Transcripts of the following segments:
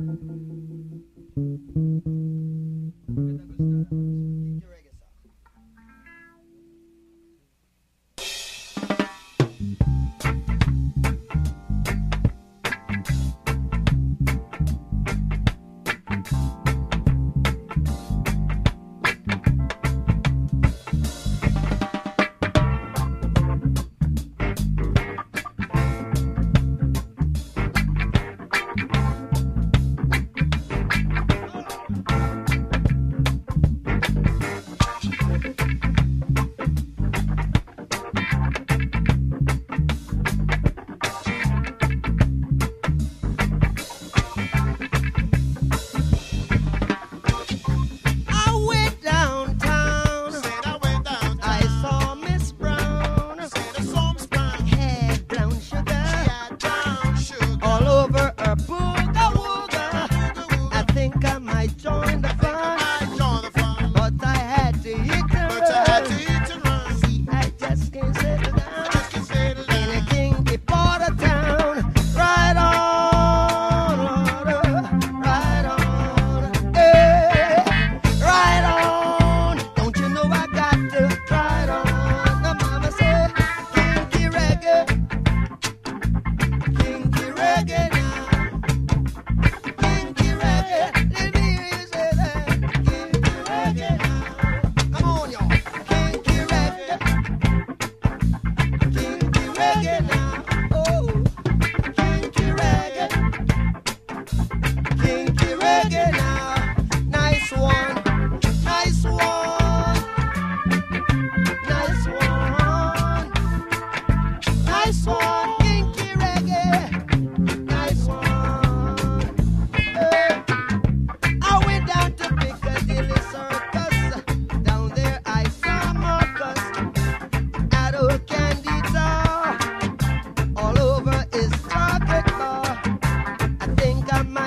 I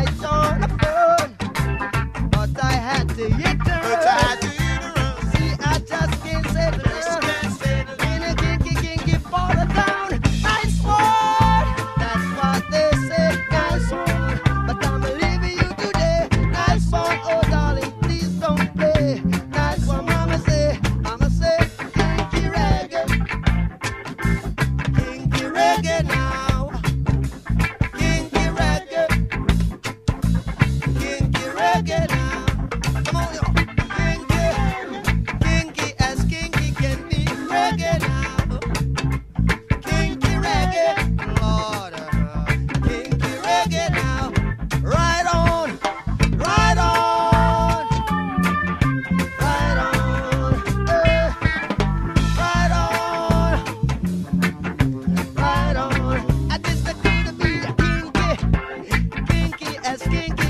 think I skin.